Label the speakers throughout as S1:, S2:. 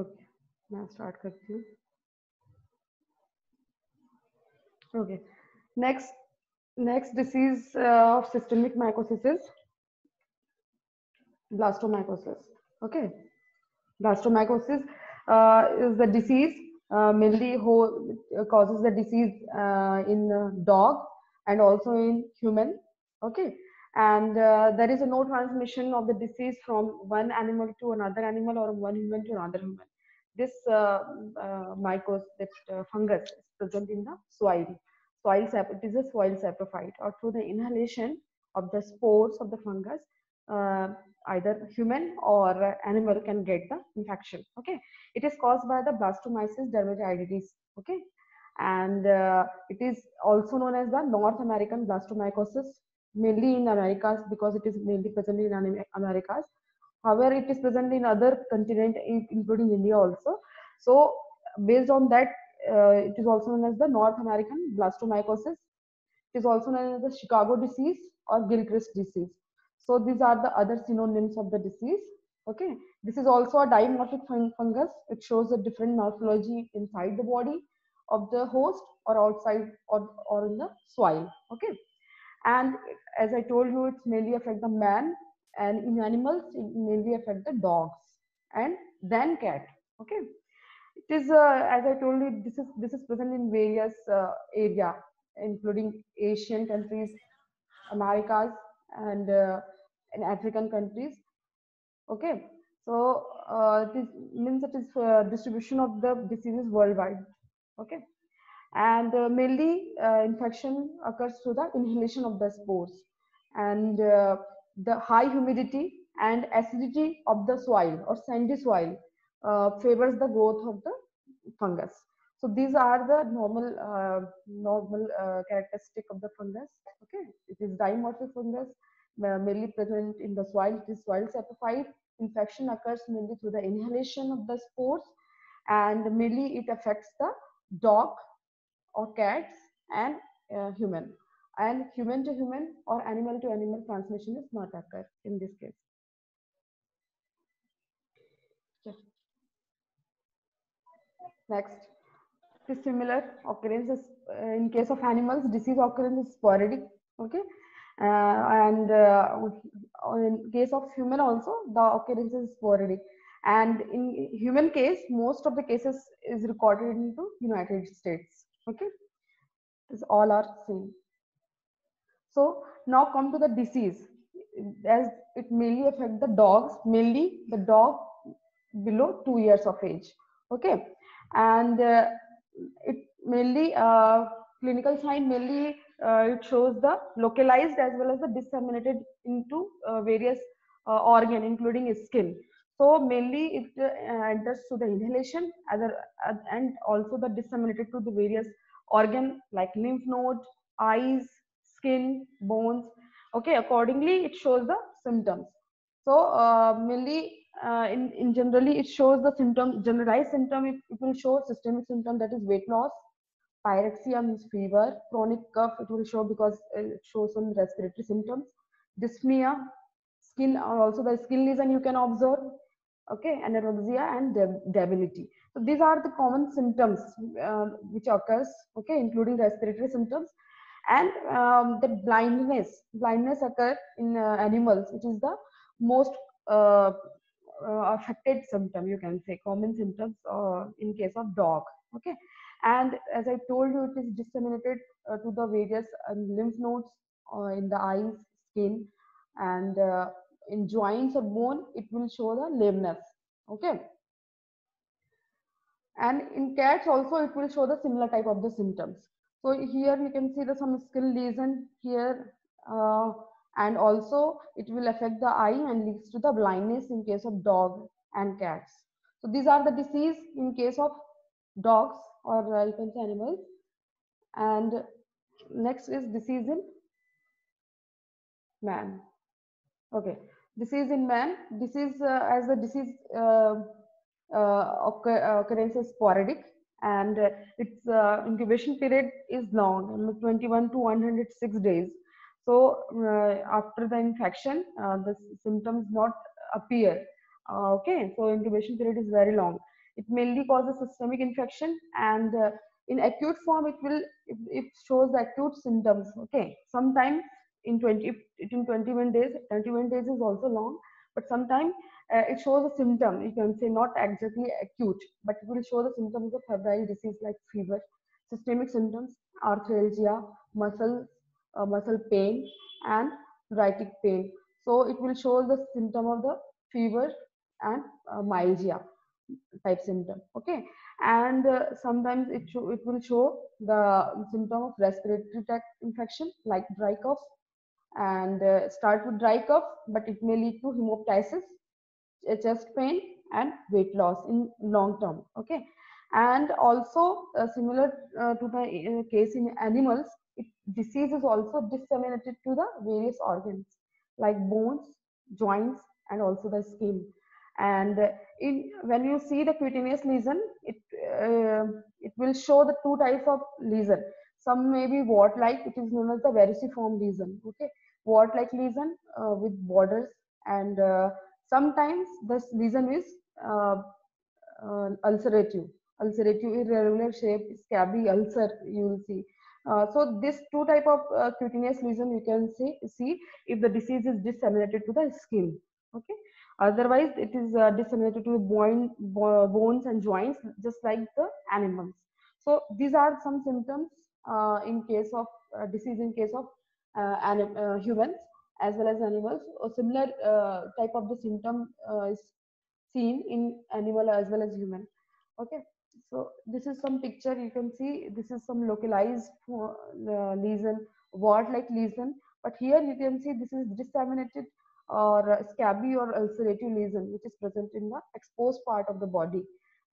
S1: Okay मैं start करती हूँ okay next next disease uh, of systemic mycosis is blastomycosis okay blastomycosis uh, is the disease uh, mainly who causes the disease in dog and also in human okay and there is a no transmission of the disease from one animal to another animal or one human to another human this uh, uh, mycos, that uh, fungus is present in the soil. Soil sap, it is a soil saprophyte or through the inhalation of the spores of the fungus, either human or animal can get the infection. Okay, it is caused by the blastomyces dermatitidis. Okay, and it is also known as the North American blastomycosis, mainly in Americas because it is mainly present in Americas. However it is present in other continent including india also. So based on that uh, it is also known as the north american blastomycosis it is also known as the chicago disease or gilchrist disease. So these are the other synonyms of the disease. Okay? This is also a dimorphic fungus. It shows a different morphology inside the body of the host or outside or, or in the soil. Okay and as i told you it's mainly affect the man and in animals it mainly affect the dogs and then cat okay? It is uh, as i told you this is this is present in various uh, area including asian countries americas and uh, in african countries okay? So uh, this means it is uh, distribution of the diseases worldwide okay and uh, mainly infection occurs through the inhalation of the spores and the high humidity and acidity of the soil or sandy soil uh, favors the growth of the fungus. So these are the normal uh, normal uh, characteristic of the fungus. Okay, it is dimorphic fungus mainly present in the soil. It is soil saprophyte. Infection occurs mainly through the inhalation of the spores, and mainly it affects the dog or cats and uh, human and human to human or animal to animal transmission is not occur in this case. Next, the similar occurrences uh, in case of animals, disease occurrence is sporadic. Okay, uh, and uh, in case of human also, the occurrence is sporadic. And in human case, most of the cases is recorded into United States. Okay, this all are same. So now come to the disease as it mainly affect the dogs, mainly the dog below two years of age. Okay, and uh, it mainly uh, clinical sign mainly uh, it shows the localized as well as the disseminated into uh, various uh, organ including skin. So mainly it uh, enters to the inhalation other, and also the disseminated to the various organ like lymph node, eyes, skin, bones. Okay, accordingly, it shows the symptoms. So uh, mainly uh, in, in generally, it shows the symptom, generalized symptom, it, it will show systemic symptom that is weight loss, pyrexia means fever, chronic cough, it will show because it shows some respiratory symptoms, dyspnea, skin, also the skin lesion you can observe, okay, anorexia and debility. So these are the common symptoms uh, which occurs, okay, including respiratory symptoms and um, the blindness blindness occur in uh, animals which is the most uh, uh, affected symptom you can say common symptoms uh, in case of dog okay and as i told you it is disseminated uh, to the various lymph nodes in the eyes skin and in joints or bone it will show the lameness okay and in cats also it will show the similar type of the symptoms so here you can see the some skin lesion here uh, and also it will affect the eye and leads to the blindness in case of dog and cats. So these are the disease in case of dogs or uh, animals. And next is disease in man. Okay, disease in man. Disease uh, as the disease uh, uh occur, occurrence is sporadic and uh, its uh, incubation period is long 21 to 106 days. So after the infection the symptoms not appear. Okay so incubation period is very long. It mainly causes systemic infection and in acute form it will it, it, shows the acute symptoms okay. Sometimes in 20 in 21 days 21 days is also long but sometimes uh, it shows a symptom. You can say not exactly acute but it will show the symptoms of febrile disease like fever systemic symptoms arthralgia muscle uh, muscle pain and rhitic pain. So it will show the symptom of the fever and uh, myalgia type symptom okay? And uh, sometimes it, it will show the symptom of respiratory tract infection like dry cough and uh, start with dry cough but it may lead to hemoptysis chest pain and weight loss in long term okay? And also uh, similar uh, to the uh, case in animals it, disease is also disseminated to the various organs like bones joints and also the skin. And in when you see the cutaneous lesion it uh, it will show the two types of lesion some may be wart like it is known as the verruciform lesion okay? Wart like lesion uh, with borders and uh, sometimes this lesion is uh, uh, ulcerative. Ulcerative irregular shape scabby ulcer you will see. Uh, so this two type of cutaneous lesion you can see see if the disease is disseminated to the skin okay? Otherwise, it is uh, disseminated to bone, bones and joints, just like the animals. So these are some symptoms in case of uh, disease in case of uh, uh, humans as well as animals. A similar uh, type of the symptom is seen in animal as well as human. Okay. So this is some picture you can see. This is some localized lesion, wart-like lesion. But here you can see this is disseminated or scabby or ulcerative lesion which is present in the exposed part of the body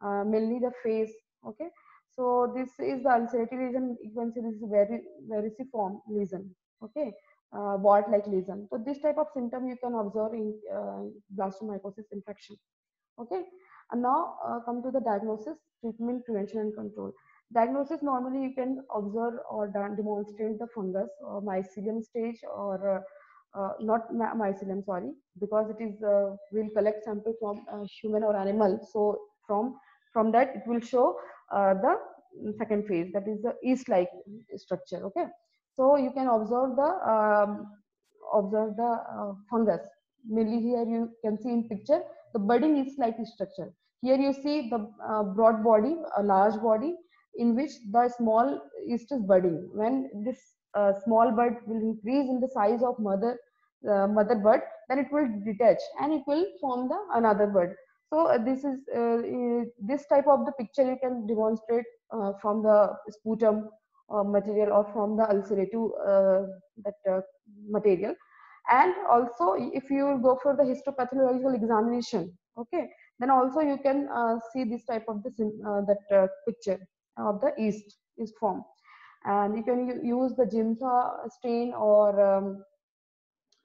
S1: uh, mainly the face okay so this is the ulcerative lesion you can see this is very verruciform lesion. Okay? Uh, wart like lesion. So this type of symptom you can observe in uh, blastomycosis infection. Okay? And now uh, come to the diagnosis treatment prevention and control. Diagnosis normally you can observe or demonstrate the fungus or mycelium stage or uh, uh, not mycelium sorry because it is uh, we'll collect sample from uh, human or animal. So from from that it will show the second phase that is the yeast like structure okay? So you can observe the um, observe the uh, fungus. Mainly here you can see in picture the budding yeast like structure. Here you see the uh, broad body a large body in which the small yeast is budding. When this uh, small bud will increase in the size of mother uh, mother bud then it will detach and it will form the another bud so uh, this is uh, this type of the picture you can demonstrate uh, from the sputum uh, material or from the ulcerative uh, that material. And also if you go for the histopathological examination okay then also you can see this type of the that picture of the yeast is formed. And you can use the Giemsa stain or um,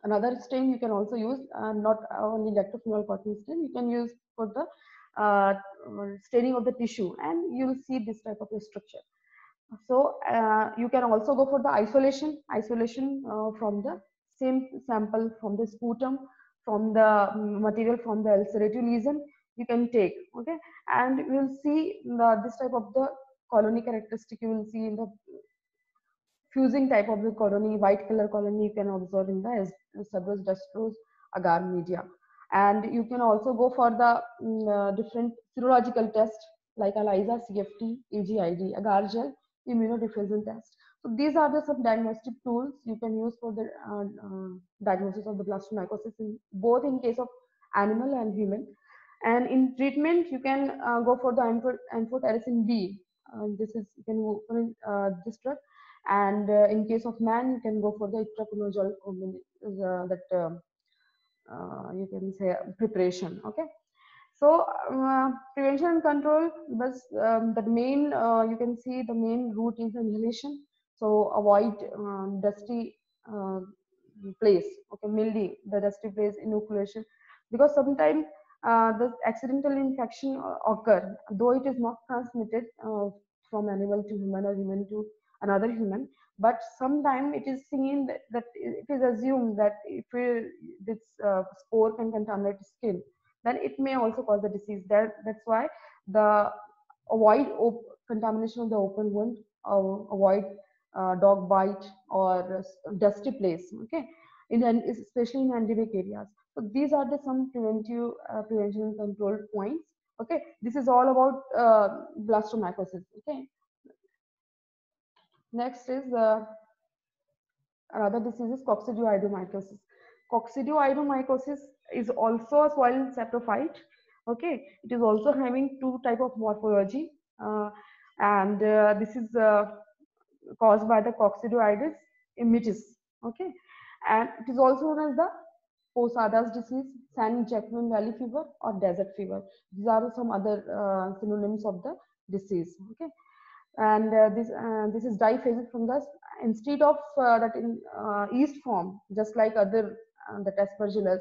S1: another stain you can also use uh, not only lactophenol cotton stain. You can use for the uh, staining of the tissue and you'll see this type of a structure so uh, you can also go for the isolation isolation uh, from the same sample from the sputum from the material from the ulcerative lesion you can take okay and you will see the, this type of the colony characteristic you will see in the fusing type of the colony, white color colony you can observe in the Sabouraud dextrose agar media. And you can also go for the um, uh, different serological tests like ELISA, CFT, AGID, agar gel, immunodiffusion test. So these are the some diagnostic tools you can use for the uh, uh, diagnosis of the blastomycosis in both in case of animal and human. And in treatment, you can uh, go for the amphotericin B. Uh, this is you can go for uh, this drug and in case of man, you can go for the itraconazole that um, you can say preparation. Okay. So uh, prevention and control, but um, the main uh, you can see the main route is inhalation. So avoid um, dusty uh, place. Okay, mildew, the dusty place, inoculation, because sometimes the accidental infection occur, though it is not transmitted from animal to human or human to another human but sometimes it is seen that, that, it is assumed that if we, this uh, spore can contaminate skin then it may also cause the disease. That, that's why the avoid contamination of the open wound, avoid uh, dog bite or dusty place, okay? In, especially in endemic areas. So these are the some preventive uh, prevention control points. Okay, this is all about uh, blastomycosis. Okay. Next is uh, another disease is coccidioidomycosis. Coccidioidomycosis is also a soil saprophyte. Okay, it is also having two type of morphology, uh, and uh, this is uh, caused by the coccidioides immitis. Okay, and it is also known as the Posadas disease, San Joaquin Valley fever, or desert fever. These are some other uh, synonyms of the disease. Okay, and uh, this uh, this is diphasic fungus. Instead of uh, that in uh, yeast form, just like other uh, the Aspergillus,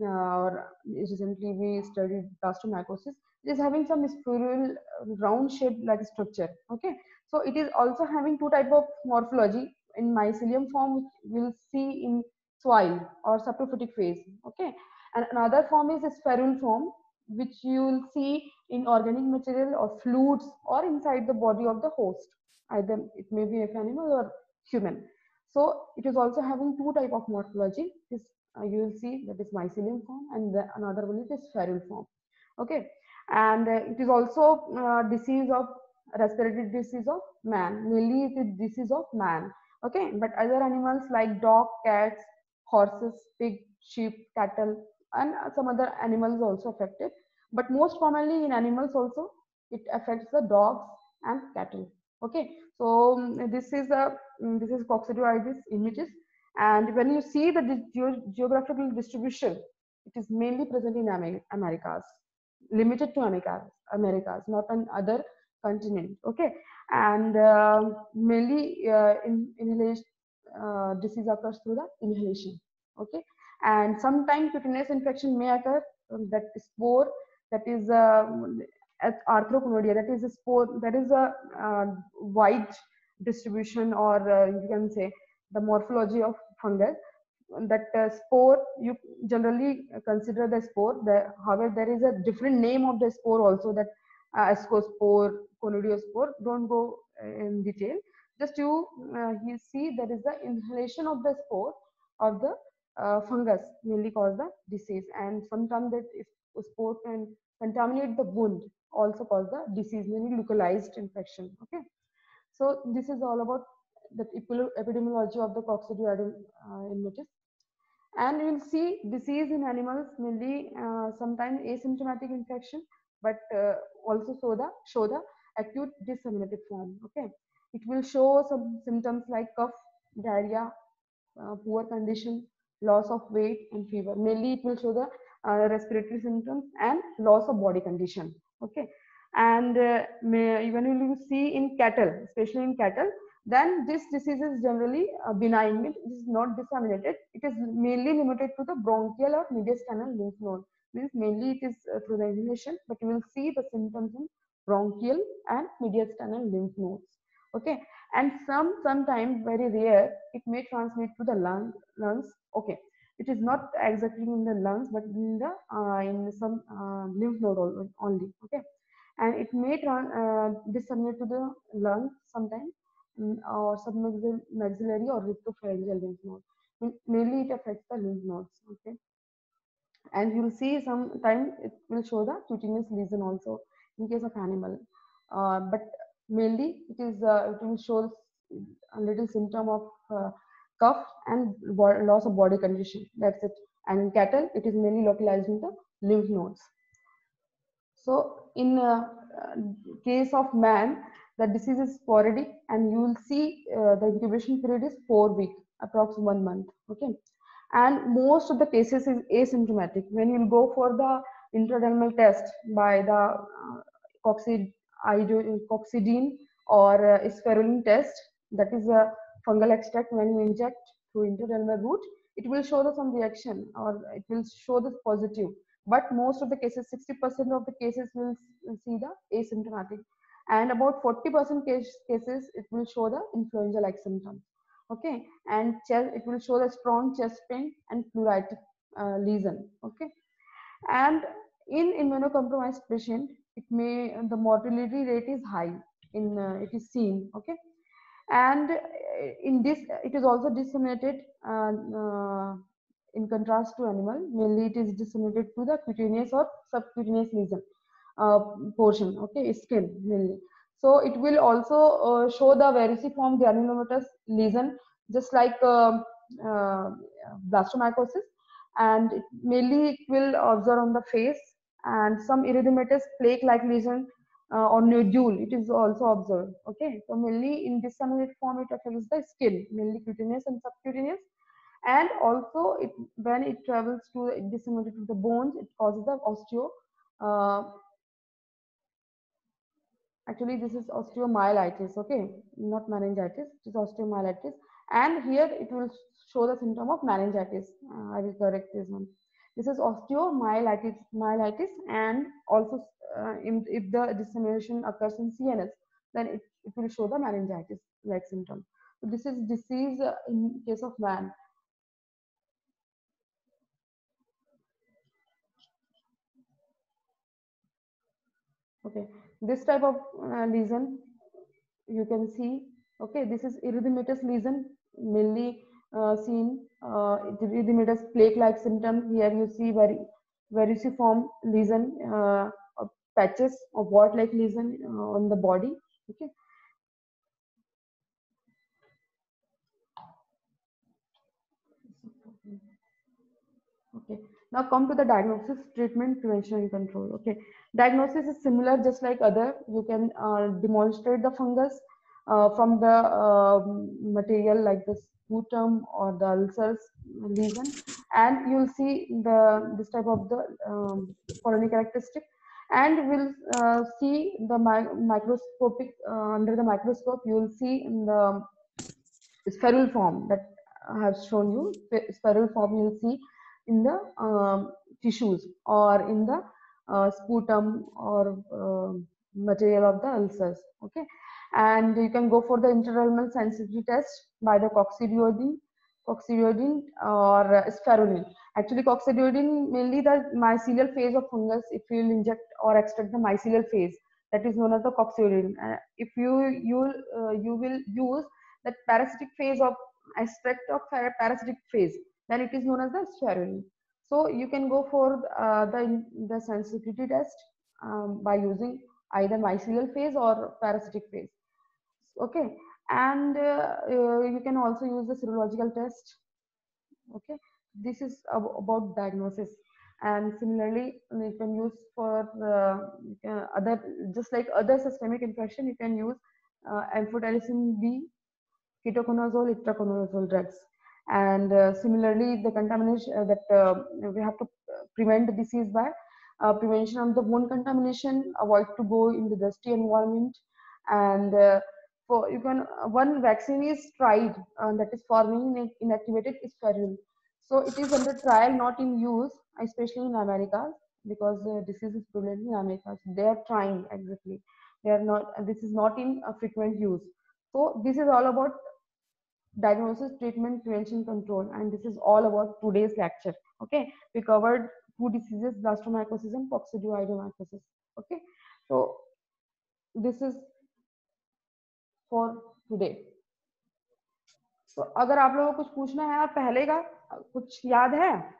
S1: or recently we studied blastomycosis, it is having some spiral round shaped like structure. Okay, so it is also having two type of morphology. In mycelium form, we'll see in soil or saprophytic phase okay and another form is spherule form which you will see in organic material or fluids or inside the body of the host. Either it may be a animal or human. So it is also having two type of morphology. This uh, you will see that is mycelium form and the, another one is spherule form. Okay? And uh, it is also uh, disease of respiratory disease of man. Mainly it is disease of man. Okay? But other animals like dog cats horses, pig, sheep, cattle, and some other animals also affected. But most commonly in animals also, it affects the dogs and cattle. Okay, so um, this is a um, this is coccidioides immitis and when you see the ge geographical distribution, it is mainly present in Americas, limited to Americas, Americas, not on other continent. Okay, and uh, mainly uh, in inhalation uh, disease occurs through the inhalation okay and sometimes cutaneous infection may occur um, that spore that is uh, arthroconidia that is a spore that is a uh, wide distribution or uh, you can say the morphology of fungus. That uh, spore you generally consider the spore the, however there is a different name of the spore also that uh, ascospore conidiospore don't go in detail. Just you uh, you see there is the inhalation of the spore of the uh, fungus mainly cause the disease and sometimes that if spore can contaminate the wound also cause the disease mainly localized infection okay? So this is all about the epidemiology of the coccidioides uh, and you will see disease in animals mainly uh, sometimes asymptomatic infection but uh, also show the show the acute disseminated form okay? It will show some symptoms like cough, diarrhea, uh, poor condition, loss of weight and fever. Mainly it will show the uh, respiratory symptoms and loss of body condition. Okay. And uh, may, even you see in cattle, especially in cattle, then this disease is generally uh, benign, it is not disseminated. It is mainly limited to the bronchial or mediastinal lymph node. Means mainly it is uh, through the inhalation, but you will see the symptoms in bronchial and mediastinal lymph nodes okay and some sometimes very rare it may transmit to the lung lungs okay. It is not exactly in the lungs but in the uh, in some uh, lymph node only. Okay. And it may uh, disseminate to the lungs sometimes mm, or submaxillary or retropharyngeal lymph node. Mainly it affects the lymph nodes. Okay. And you'll see sometimes it will show the cutaneous lesion also in case of animal. Uh, but mainly it is uh, it will show a little symptom of uh, cough and loss of body condition. That's it. And cattle it is mainly localized in the lymph nodes. So in uh, case of man the disease is sporadic and you will see uh, the incubation period is four week approx one month okay? And most of the cases is asymptomatic. When you go for the intradermal test by the uh, coccid coccidine or uh, test that is a fungal extract when you inject through intradermal route it will show the some reaction or it will show the positive. But most of the cases 60% of the cases will see the asymptomatic. And about 40% case, cases it will show the influenza like symptoms. Okay? And chest, it will show the strong chest pain and pleuritic uh, lesion. Okay? And in immunocompromised patient it may the mortality rate is high in uh, it is seen. Okay and in this it is also disseminated uh, uh, in contrast to animal. Mainly it is disseminated to the cutaneous or subcutaneous lesion uh, portion okay skin mainly. So it will also uh, show the verruciform granulomatous lesion just like uh, uh, blastomycosis and it mainly it will observe on the face and some erythematous plaque-like lesion uh, or nodule it is also observed okay? So mainly in disseminated form it affects the skin mainly cutaneous and subcutaneous. And also it when it travels to disseminated to the bones it causes the osteo uh, actually this is osteomyelitis okay? Not meningitis it is osteomyelitis. And here it will show the symptom of meningitis. Uh, i will correct this one this is osteomyelitis myelitis and also uh, if the dissemination occurs in cns then it, it will show the meningitis like symptom. So this is disease uh, in case of man. Okay. This type of uh, lesion you can see okay this is erythematous lesion mainly uh, seen uh, erythematous plaque like symptom. Here you see very verruciform lesion uh, patches of wart like lesion uh, on the body. Okay. Okay. Now come to the diagnosis treatment prevention and control. Okay. Diagnosis is similar just like other. You can uh, demonstrate the fungus uh, from the uh, material like the sputum or the ulcers lesion. And you'll see the this type of the um, colony characteristic. And we'll uh, see the mi microscopic uh, under the microscope you will see in the spherule form that I have shown you. Spherule form you'll see in the um, tissues or in the uh, sputum or uh, material of the ulcers. Okay and you can go for the intradermal sensitivity test by the coccidioidin coccidioidin or uh, spherulin actually coccidioidin mainly the mycelial phase of fungus if you will inject or extract the mycelial phase that is known as the coccidioidin uh, if you you uh, you will use that parasitic phase of extract of parasitic phase then it is known as the spherulin so you can go for uh, the, the sensitivity test um, by using either mycelial phase or parasitic phase. Okay, and uh, uh, you can also use the serological test. Okay, this is ab about diagnosis. And similarly, you can use for uh, other, just like other systemic infection, you can use uh, amphotericin B, ketoconazole, itraconazole drugs and uh, similarly the contamination uh, that uh, we have to prevent the disease by prevention of the wound contamination avoid to go in the dusty environment and for you can uh, one vaccine is tried uh, that is forming inactivated spherule so it is under trial not in use especially in america because the disease is prevalent in america so they are trying exactly they are not this is not in a frequent use so this is all about diagnosis, treatment, prevention, control. And this is all about today's lecture. Okay, we covered two diseases, blastomycosis and coccidioidomycosis. Okay, so this is for today तो अगर आप लोगों को कुछ पूछना है, आप पहले का कुछ याद है?